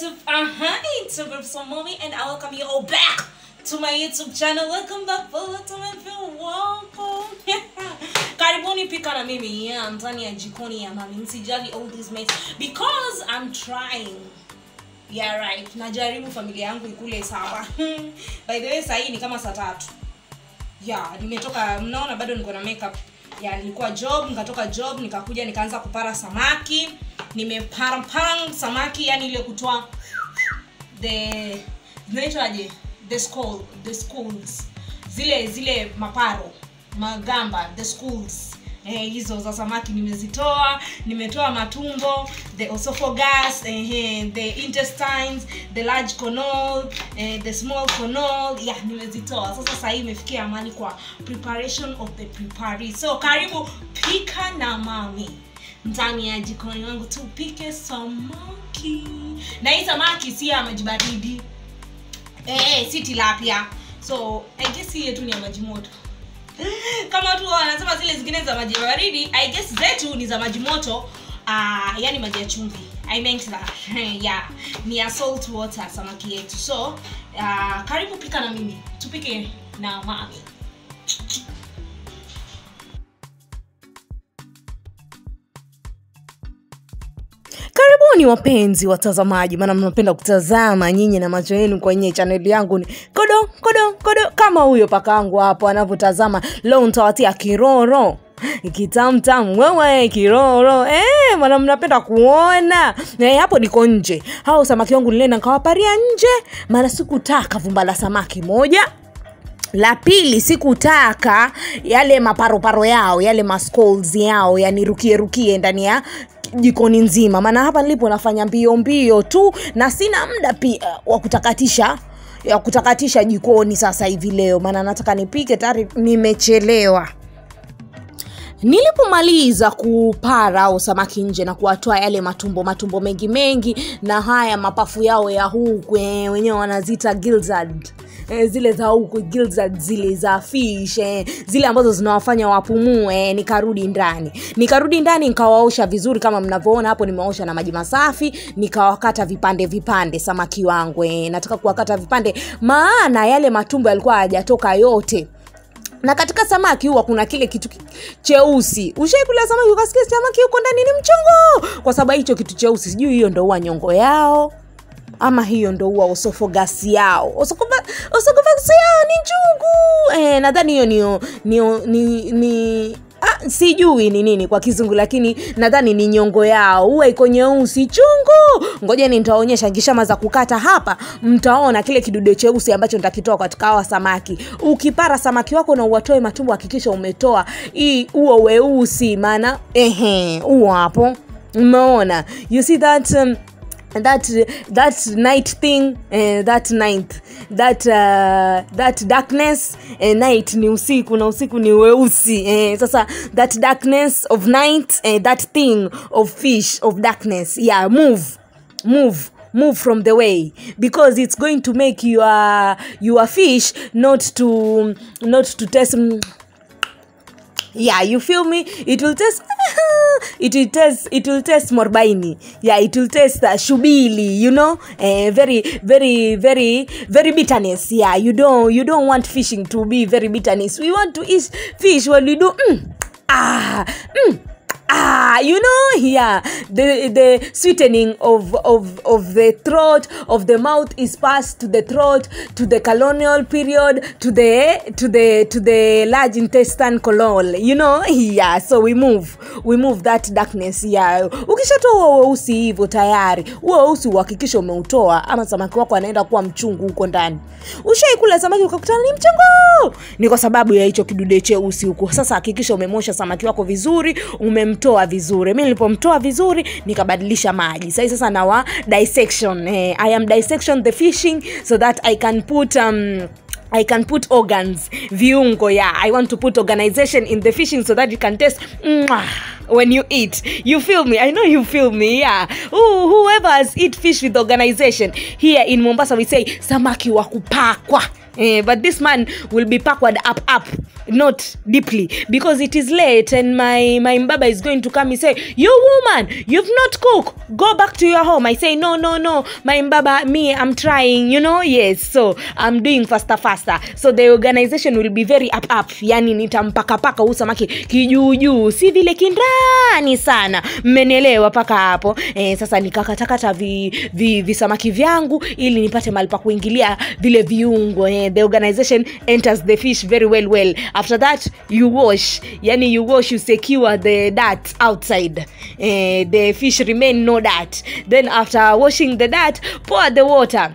YouTube? Uh-huh, it's your girl so mommy and I welcome you all back to my YouTube channel. Welcome back my film. Welcome. Karibuni pika na mimi yeah, ndani ya jikoni ya mami. Msijali all these mates because I'm trying. Yeah right. Najaribu familia yangu ikule sawa. By the way, sahi ni kama saa tatu. Yeah, nimetoka mnaona bado niko na makeup. Yeah, nilikuwa job, nikatoka job, nikakuja nikaanza kupara samaki. Nimepara para samaki yani ile kutoa the zinaitwaje? The school the schools zile zile maparo magamba the schools eh, hizo za samaki nimezitoa nimetoa matumbo the esophagus eh, the intestines the large canal eh, the small canal yeah nimezitoa. Sasa sahii imefikia amani kwa preparation of the prepari so karibu pika na mami ndani ya jikoni wangu tupike samaki. Na hii samaki si ya maji baridi. Eh, si tilapia. So i guess hii yetu ni ya maji moto. Kama tu wanasema zile zingine za maji baridi i guess zetu ni za maji moto. Uh, yani maji ya chumvi. I meant that. Yeah ni ya salt water samaki yetu. So uh, karibu pika na mimi. Tupike na mami karibuni wapenzi watazamaji maana mnapenda kutazama nyinyi na macho yenu kwenye chaneli yangu ni kodo kodo kodo. Kama huyo paka wangu hapo anavyotazama leo ntawatia kiroro. Kitamtam wewe kiroro. Eh, mana mnapenda kuona. Eh, hapo niko nje. Hao samaki wangu nilenda nkawaparia nje maana sikutaka vumba la samaki moja la pili sikutaka yale maparoparo yao yale mascols yao yanirukie rukie ndani ya jikoni nzima. Maana hapa nilipo nafanya mbio mbio tu na sina muda pia wa kutakatisha ya kutakatisha jikoni sasa hivi leo. Maana nataka nipike tayari nimechelewa nilipomaliza kupara au samaki nje na kuwatoa yale matumbo matumbo mengi mengi na haya mapafu yao ya huku eh, wenyewe wanazita gilzard eh, zile za huku gilzard zile za fish eh, zile ambazo zinawafanya wapumue eh, nikarudi ndani. Nikarudi ndani nikawaosha vizuri kama mnavyoona hapo nimeosha na maji masafi nikawakata vipande vipande samaki wangu eh, nataka kuwakata vipande. Maana yale matumbo yalikuwa hayajatoka yote na katika samaki huwa kuna kile kitu ki- cheusi. Ushaikula samaki ukasikia samaki huko ndani ni mchongo kwa sababu hicho kitu cheusi sijui hiyo ndo huwa nyongo yao ama hiyo ndo huwa osofogasi yao. Osofogasi yao ni chungu. eh, nadhani hiyo ni, ni, ni, ni Ah, sijui ni nini kwa kizungu lakini nadhani ni nyongo yao. Huwa iko nyeusi chungu! Ngojeni nitaonyesha nkishama za kukata hapa mtaona kile kidude cheusi ambacho nitakitoa katika hawa samaki. Ukipara samaki wako na uwatoe matumbo hakikisha umetoa hii huo weusi maana ehe huo hapo. Umeona? You see that um, that that night thing eh, that night that uh, that darkness eh, night ni usiku na usiku ni weusi eh, sasa that darkness of night eh, that thing of fish of darkness. Yeah move move move from the way. Because it's going to make your your fish not to not to mm, yeah you feel me? It will taste it will taste it will taste morbaini. Yeah it will taste uh, shubili you know? Uh, very very very very bitterness. Yeah you don't you don't want fishing to be very bitterness. We want to eat fish when we do mm, ah mm, ah you know yeah the the sweetening of of of the throat of the mouth is passed to the throat to the colonial period to the to the to the large intestine colon you know yeah so we move we move that darkness yeah ukishatoa weusi hivyo tayari huo weusi uhakikisha umeutoa ama samaki wako anaenda kuwa mchungu huko ndani. Ushaikula samaki ukakutana ni mchungu! Ni kwa sababu ya hicho kidude cheusi huko. Sasa hakikisha umemosha samaki wako vizuri umemtoa vizuri mi nilipomtoa vizuri nikabadilisha maji Sasa sasa nawa dissection eh, i am dissection the fishing so that i can put um, I can put organs, viungo, yeah. I want to put organization in the fishing so that you can taste mwah, when you eat. You feel me? I know you feel me, yeah. Ooh, whoever has eat fish with organization. Here in Mombasa we say samaki wa kupakwa. Eh, but this man will be backward up up not deeply. Because it is late and my my mbaba is going to come. And say you woman you've not cooked go back to your home. I say no no no. My mbaba me i'm trying you know? Yes. So i'm doing faster faster. So the organization will be very up up. Yani nitampakapaka huu samaki kijuujuu si vile kindani sana. Mmenielewa paka hapo? Eh, sasa nikakatakata vi, vi, visamaki vyangu ili nipate mali pa kuingilia vile viungo eh, the organization enters the fish very well well. After that you wash. Yani you wash you secure the dirt outside. Eh, the fish remain no dirt. Then after washing the dirt pour the water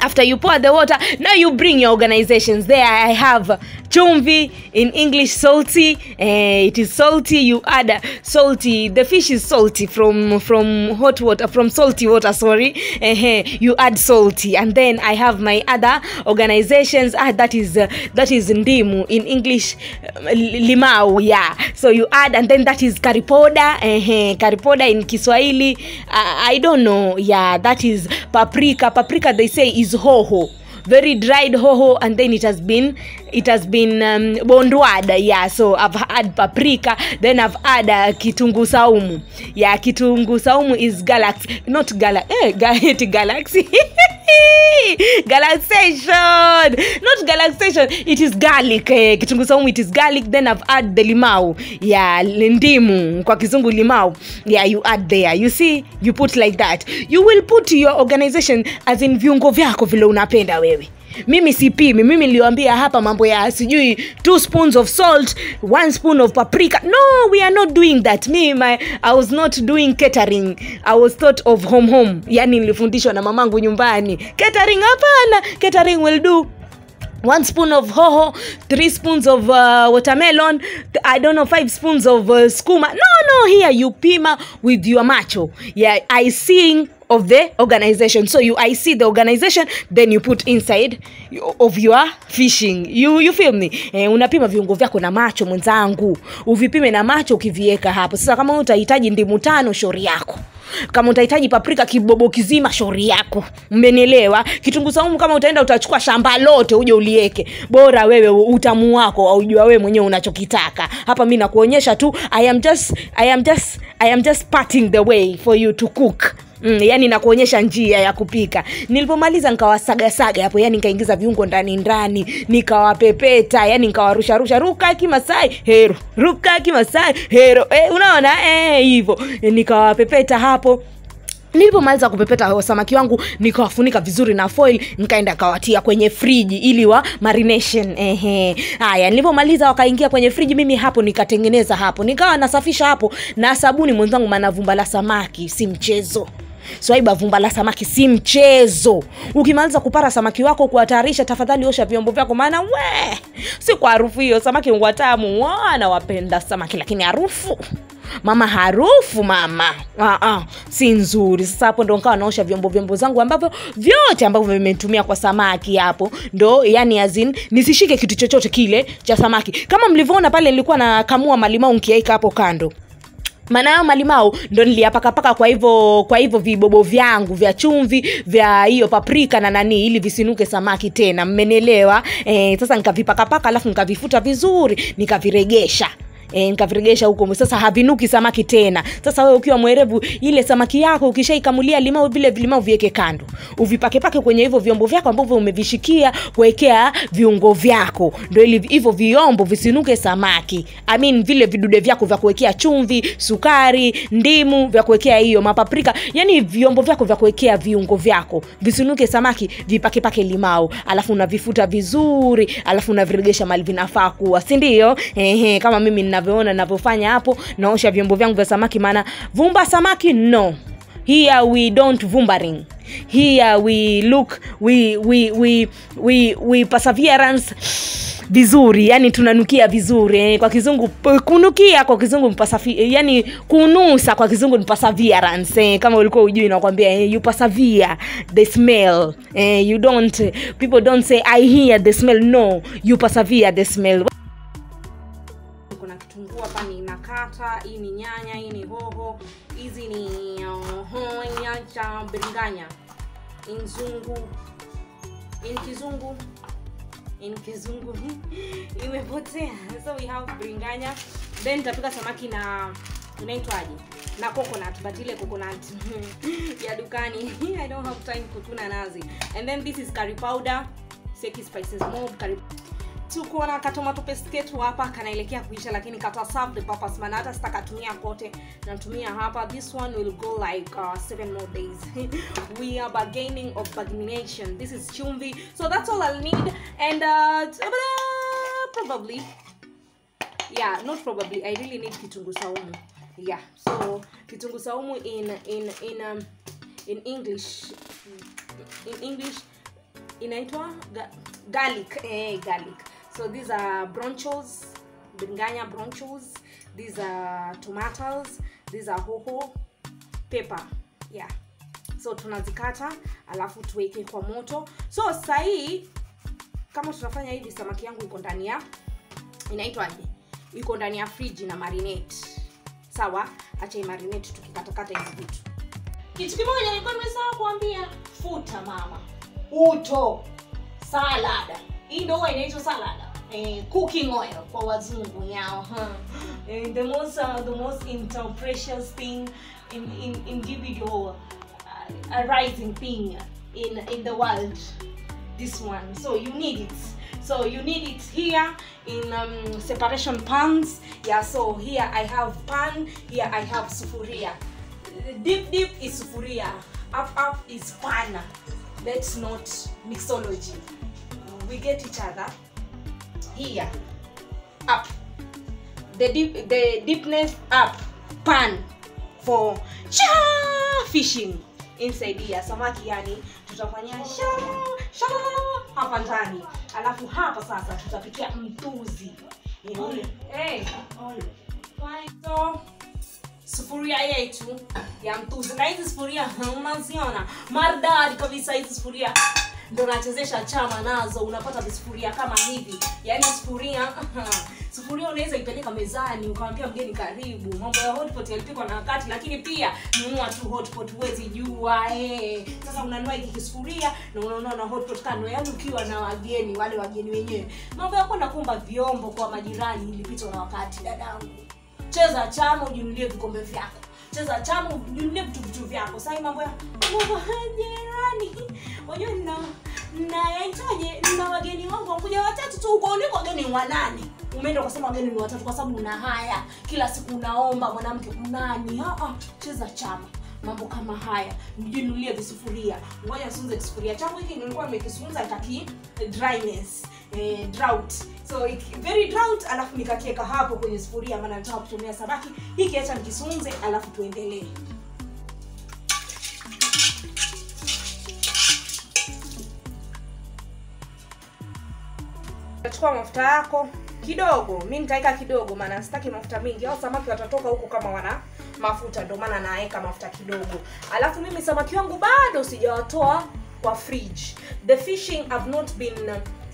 after you pour the water now you bring your organizations. There i have chumvi in english salty uh, it is salty you add salty the fish is salty from from hot water from salty water sorry uh, you add salty. And then i have my other organizations ah, that is uh, that is ndimu in english uh, limau yeah. So you add and then that is karipoda uh, karipoda in kiswahili uh, i don't know yeah that is paprika. Paprika they say is hoho very dried hoho and then it has been it has been um, bondwada yeah so i've had paprika then i've had uh, kitungu saumu. Yeah kitungu saumu is galaxy not gala eh, ga- galaxy. Galaxation! Not galaxation it is garlic eh, kitungu saumu it is garlic then i've add the limau. Yeah ndimu kwa kizungu limau. Yeah you add there. You see you put like that. You will put your organization as in viungo vyako vile unapenda wewe mimi sipimi mimi niliwambia hapa mambo ya sijui two spoons of salt one spoon of paprika. No we are not doing that. Mi my, i was not doing catering. I was thought of home home. Yani nilifundishwa na mamangu nyumbani. Catering hapana. Catering will do. One spoon of hoho three spoons of uh, watermelon i don't know five spoons of uh, skuma. No no here you pima with your macho. Yeah i seeing of the organization. So you i see the organization then you put inside of your fishing. You you feel me? Eh, unapima viungo vyako na macho mwenzangu. Uvipime na macho ukiviweka hapo. Sasa kama utahitaji ndimu tano shori yako. Kama utahitaji paprika kibobo kizima shauri yako. Mmenielewa kitunguu saumu kama utaenda utachukua shamba lote uje ulieke. Bora wewe utamu wako aujua wewe mwenyewe unachokitaka. Hapa mi nakuonyesha tu i am just i am just i am just parting the way for you to cook Mm, yani nakuonyesha njia ya kupika. Nilipomaliza nkawasagasaga hapo yani nikaingiza viungo ndani ndani nikawapepeta yani nkawarusharusha ruka kimasai hero ruka kimasai hero. Eh, unaona? Hivyo eh, nikawapepeta hapo. Nilipomaliza kupepeta samaki wangu nikawafunika vizuri na foil nikaenda kawatia kwenye friji ili wa marination. Ehe. Haya nilipomaliza wakaingia kwenye friji mimi hapo nikatengeneza hapo. Nikawa nasafisha hapo na sabuni mwenzangu maana vumba la samaki si mchezo swaiba vumba la samaki si mchezo. Ukimaliza kupara samaki wako kuwatayarisha tafadhali osha vyombo vyako maana we si kwa harufu hiyo. Samaki watamu wana wapenda samaki lakini harufu. Mama harufu mama. Uh-uh, si nzuri. Sasa hapo ndo nkawa naosha vyombo vyombo zangu ambavyo vyote ambavyo vimetumia kwa samaki hapo. Ndo yani azin nisishike kitu chochote kile cha samaki. Kama mlivyoona pale nilikuwa nakamua malimau nkiaika hapo kando maana hayo malimau ndo niliyapakapaka kwa hivyo kwa hivyo vibobo vyangu vya chumvi vya hiyo paprika na nanii ili visinuke samaki tena. Mmenelewa e, sasa nikavipakapaka alafu nikavifuta vizuri nikaviregesha E, nikaviregesha huko sasa havinuki samaki tena. Sasa wewe ukiwa mwerevu ile samaki yako ukishaikamulia limau vile vilimau viweke kando. Uvipakepake kwenye hivyo vyombo vyako ambavyo umevishikia kuwekea viungo vyako. Ndo ili hivyo vyombo visinuke samaki. I mean, vile vidude vyako vya kuwekea chumvi sukari ndimu vya kuwekea hiyo mapaprika. Yani vyombo vyako vya kuwekea viungo vyako. Visinuke samaki vipakepake limau. Alafu unavifuta vizuri. Alafu unaviregesha mali vinafaa kuwa. Sindio kama mimi ninavyoona navyofanya hapo. Naosha vyombo vyangu vya samaki maana vumba samaki no. Here we don't vumbering here we look we we we we, we perseverance vizuri. Yani tunanukia vizuri. Kwa kizungu kunukia kwa kizungu mpasafi, yani kunusa kwa kizungu ni perseverance. Eh, kama ulikuwa ujui nakwambia eh, you persevere the smell. Eh, you don't people don't say i hear the smell. No you persevere the smell kuna hapa ni nakata, hii ni nyanya hii ni hoho hizi ni uh, cha biringanya. Inzungu. In kizungu in kizungu imepotea. So we have biringanya. Then tapika samaki na inaitwaje? Na coconut but ile coconut ya dukani. I don't have time kutuna nazi. And then this is curry powder. Seki spices mob curry tuko na katomato paste ketu hapa kanaelekea kuisha lakini kata serve the purpose. Maana hata sitakatumia kote natumia hapa. This one will go like uh, seven more days. We are bargaining of bargaination. This is chumvi. So that's all i'll need. And uh, probably. Yeah not probably. I really need kitungu saumu. Yeah so kitungu saumu in in in um, in english in english inaitwa ga- garlic. Eh, garlic so these are bronchos bringanya bronchos these are tomatoes. These are hoho pepper yeah. So tunazikata alafu tuweke kwa moto. So sahii kama tunafanya hivi samaki yangu iko ndani ya inaitwaje? Iko ndani ya friji na marinate. Sawa? Acha imarinate tukikatakata hizi vitu. Kitu kimoja nilikuwa nimesahau kuambia futa mama. Uto. Salada. Hii ndio inaitwa salada eh, cooking oil kwa wazungu yao huh? eh, the most uh, the most inter precious thing in, in individual uh, a rising thing in in the world. This one. So you need it. So you need it here in um, separation pans. Yeah so here i have pan here i have sufuria. Deep deep is sufuria. Up up is pan that's not mixology. We get each other here. Up. The deep the deepness up. Pan for cha fishing. Inside here samaki yani tutafanya sha sha hapa ndani. Alafu hapa sasa tutapikia mtuzi Ni- eh, so sufuria yetu ya mtuzi na hizi sufuria unaziona maridadi kabisa hizi sufuria ndo nachezesha chama nazo unapata visufuria kama hivi. Yaani sufuria sufuria unaweza ipeleka mezani ukamwambia mgeni karibu. Mambo ya hotpot yalipikwa na wakati lakini pia nunua tu hotpot huwezi jua eh. sasa unanua hiki kisufuria na unanua na hotpot kando. Yaani ukiwa na wageni wale wageni wenyewe. Mambo ya kwenda kuomba vyombo kwa majirani ilipitwa na wakati dadangu. Cheza chama ujinulie vikombe vyako. Cheza chama ujinulie vitu vitu vyako. Sai mambo ya mambo ya jirani wajua nina nayaitaje nina wageni wangu wakuja watatu tu huko, uliko wageni wanane umeenda ukasema wageni ni watatu kwa sababu una haya. Kila siku unaomba mwanamke unani ah, ah, cheza chama. Mambo kama haya. Mjinulie visufuria. Ngoja nisunze kisufuria changu hiki nilikuwa nimekisunza nikaki dryness eh, drought. So iki- very drought alafu nikakieka hapo kwenye sufuria maana nataka kutumia sabaki. Hiki acha nikisunze alafu tuendelee utachukua mafuta yako. Kidogo. Mi nitaweka kidogo maana sitaki mafuta mingi. Au samaki watatoka huko kama wana mafuta ndio maana naweka mafuta kidogo. Alafu mimi samaki wangu bado sijawatoa kwa fridge. The fishing have not been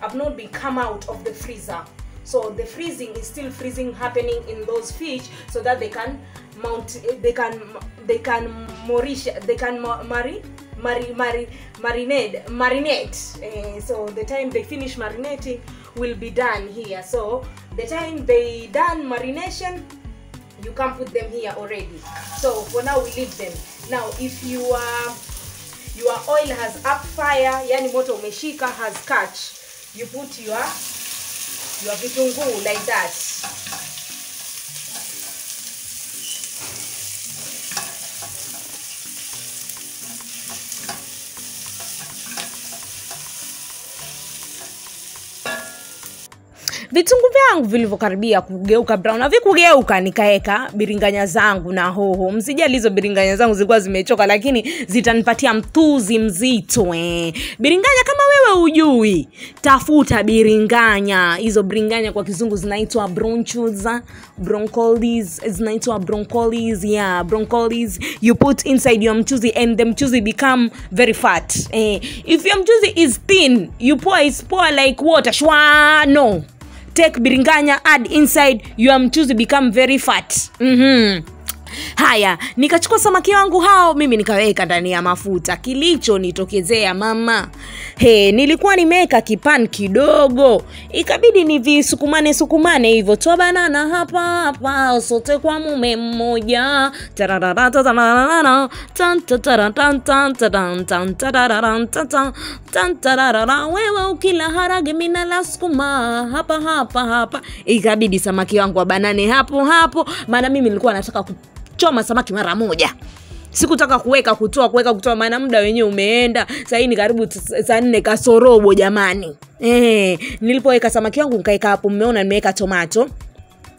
have not been come out of the freezer. So the freezing is still freezing happening in those fish so that they can mount they can they can morish they can ma- mari mari, mari, marinade marinate. Uh, so the time they finish marinating will be done here. So the time they done marination you can put them here already. So for now we leave them. Now if you are your oil has up fire yani moto umeshika has catch you put your your vitunguu like that vitungu vyangu vilivyokaribia kugeuka brown havikugeuka nikaeka biringanya zangu na hoho msijali hizo biringanya zangu zilikuwa zimechoka lakini zitanipatia mtuzi mzito eh. biringanya kama wewe ujui tafuta biringanya hizo biringanya kwa kizungu zinaitwa bronchus broncolis zinaitwa broncolis yeah broncolis you put inside your mchuzi and the mchuzi become very fat eh. if your mchuzi is thin you pour is pour like water shwa no take biringanya add inside your mchuzi become very fat mm-hmm. Haya nikachukua samaki wangu hao mimi nikaweka ndani ya mafuta. Kilichonitokezea mama. He nilikuwa nimeweka kipan kidogo. Ikabidi nivisukumane sukumane hivyo. Toa banana hapa hapa. Sote kwa mume mmoja. Wewe ukila harage mina la sukuma. Hapa hapa hapa. Ikabidi samaki wangu wabanane hapo hapo. Maana mimi nilikuwa nataka kuchoma samaki mara moja. Sikutaka kuweka kutoa kuweka kutoa maana muda wenyewe umeenda. Sahii ni karibu saa nne kasorobo jamani. E, nilipoweka samaki wangu nkaeka hapo mmeona nimeweka tomato.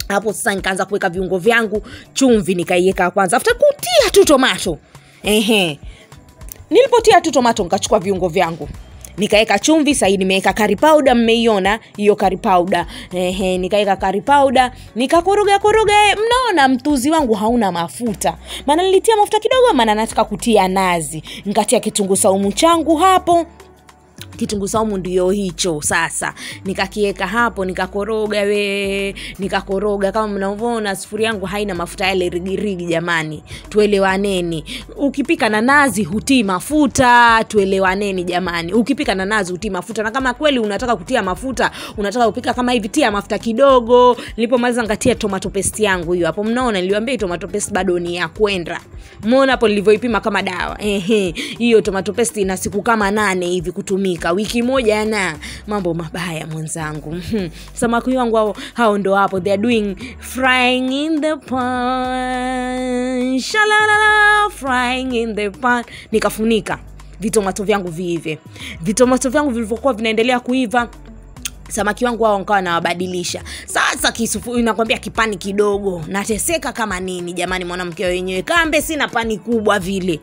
Hapo sasa nikaanza kuweka viungo vyangu chumvi nikaiweka kwanza. After kutia tu tomato. Ehe. Nilipotia tu tomato nikachukua viungo vyangu nikaweka chumvi sahii nimeweka kari powder mmeiona hiyo kari powder. Ehe nikaweka kari powder nikakoroga koroga mnaona mtuzi wangu hauna mafuta. Maana nilitia mafuta kidogo maana nataka kutia nazi. Nikatia kitunguu saumu changu hapo kitunguu saumu ndio hicho. Sasa nikakieka hapo nikakoroga we nikakoroga. Kama mnavyoona sufuri yangu haina mafuta yale rigirigi jamani. Tuelewaneni. Ukipika na nazi hutii mafuta. Tuelewaneni jamani. Ukipika na nazi hutii mafuta. Na kama kweli unataka kutia mafuta unataka kupika kama hivi tia mafuta kidogo. Nilipomaliza ngatia tomato paste yangu hiyo. Hapo mnaona niliwambia tomato paste bado ni ya kwenda. Mona hapo nilivyoipima kama dawa. Ehe hiyo tomato paste ina siku kama nane hivi kutumika wiki moja na mambo mabaya mwenzangu. Mhm. samaki wangu hao, hao ndo hapo. They are doing frying in the pan. Shalalala frying in the pan. Nikafunika vitomato vyangu viive. Vitomato vyangu vilivyokuwa vinaendelea kuiva samaki wangu hao nkawa nawabadilisha. Sasa kisufu nakwambia kipani kidogo. Nateseka kama nini jamani mwanamke wenyewe. Kambe sina pani kubwa vile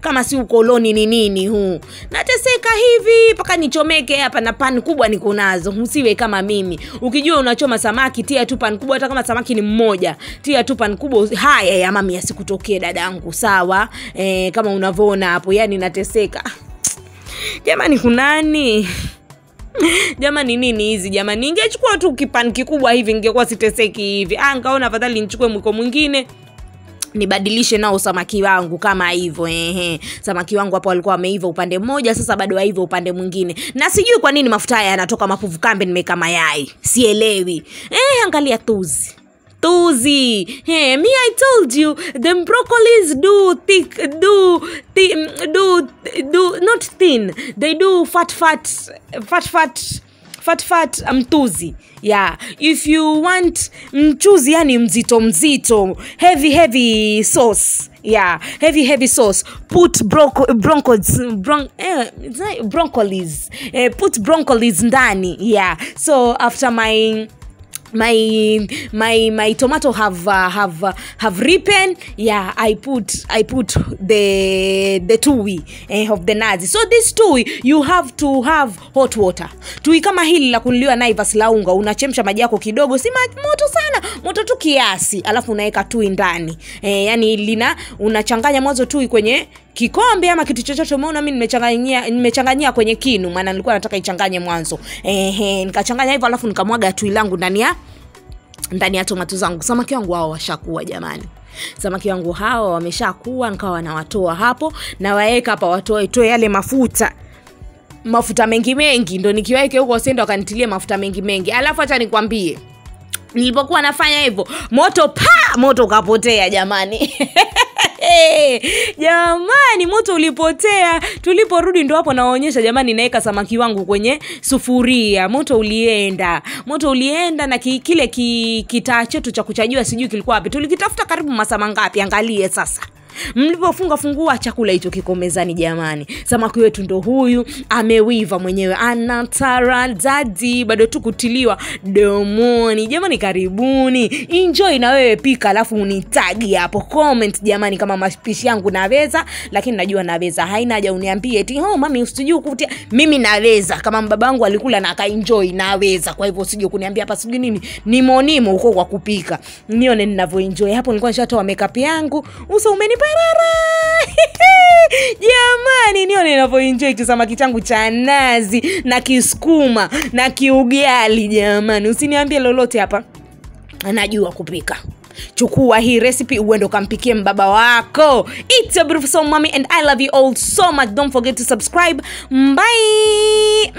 Kama si ukoloni ni nini huu? Nateseka hivi mpaka nichomeke hapa na pan kubwa niko nazo. Usiwe kama mimi. Ukijua unachoma samaki tia tu pan kubwa hata kama samaki ni mmoja tia tu pan kubwa. Haya ya mami asikutokee dadangu sawa? E, kama unavyoona hapo yani nateseka. Jamani kunani? Jamani nini hizi? Jamani ningechukua tu kipan kikubwa hivi ningekuwa siteseki hivi. Ah, nkaona afadhali nichukue mwiko mwingine nibadilishe nao samaki wangu kama hivyo ehe. Samaki wangu hapo walikuwa wameiva upande mmoja sasa bado waiva upande mwingine. Na sijui kwa nini mafuta haya yanatoka mapuvu kambe nimeka mayai. Sielewi. Eh, angalia tuzi. Tuzi. Hey, me i told you the broccolis do thick do thi, do do not thin. They do fat fat fat fat fat fat mtuzi. Yeah. If you want mchuzi yani mzito mzito heavy heavy sauce. Yeah. Heavy heavy sauce. Put bronco, broncos bron, eh, eh, put broncolis ndani. Yeah. So after my my my my tomato have uh, have uh, have ripen. Yeah i put i put the the tui eh, of the nazi. So this tui you have to have hot water. Tui kama hili la kunuliwa naivas la unga unachemsha maji yako kidogo si moto sana moto tu kiasi alafu unaweka tui ndani. Eh, yani lina unachanganya mwanzo tui kwenye kikombe ama kitu chochote umeona mi nimechanganyia nimechanganyia kwenye kinu maana nilikuwa nataka ichanganye mwanzo. Ehe nikachanganya hivyo alafu nikamwaga tui langu ndani ya ndani ya tomato zangu. Samaki wangu hao washakuwa jamani. Samaki wangu hawa wameshakuwa nikawa nawatoa hapo nawaweka hapa watoe toe yale mafuta. Mafuta mengi mengi ndo nikiweke huko sendo wakanitilie mafuta mengi mengi. Alafu hacha nikwambie nilipokuwa nafanya hivyo moto pa moto ukapotea jamani. Jamani moto ulipotea. Tuliporudi ndo hapo nawaonyesha jamani naweka samaki wangu kwenye sufuria. Moto ulienda moto ulienda na ki, kile ki, kitaa chetu cha kuchajua sijui kilikuwa wapi. Tulikitafuta karibu masaa mangapi angalie sasa mlipofunga fungua chakula hicho kiko mezani jamani. Samaki wetu ndo huyu amewiva mwenyewe. Anataradadi bado tu kutiliwa domoni. Jamani karibuni. Enjoy na wewe pika alafu unitagi hapo. Comment jamani kama mapishi yangu naweza lakini najua naweza. Haina haja uniambie ti oh, mami usijui kutia mimi naweza. Kama babangu alikula na akaenjoy naweza. Kwa hivyo usije kuniambia hapa sijui nini. Nimonimo huko kwa kupika. Nione ninavyoenjoy hapo nilikuwa nishatoa makeup yangu. Uso umeniparara jamani nione inavyoenjoi kisamaki changu cha nazi na kisukuma na kiugali. Jamani usiniambie lolote hapa. Anajua kupika. Chukua hii recipe uende ukampikie mbaba wako. It's your beautiful soul mommy and i love you all so much. Don't forget to subscribe. Bye